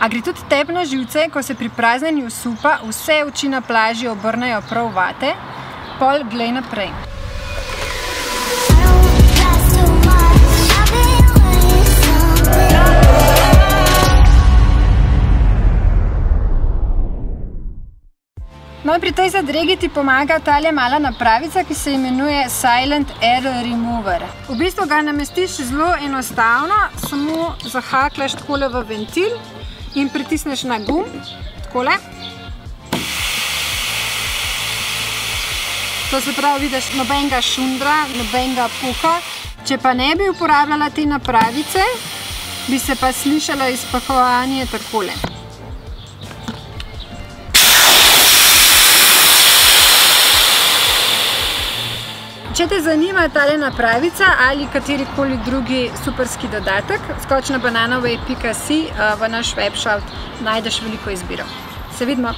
A gre tudi tebi na živce, ko se pri praznjenju supa vse oči na plaži obrnejo prav vate? Pol glej naprej. No, pri tej zadregi ti pomaga tale mala napravica, ki se imenuje Silent Air Remover. V bistvu ga namestiš zelo enostavno, samo zahaklaš takole v ventil in pritisneš na gum, takole. To se pravi, vidiš nobenega šundra, nobenega puha. Če pa ne bi uporabljala te napravice, bi se pa slišalo izpahovanje takole. Če te zanima tale napravica ali katerikoli drugi superski dodatek, skoč na bananaway.si v naš webshop, najdeš veliko izbiro. Se vidimo!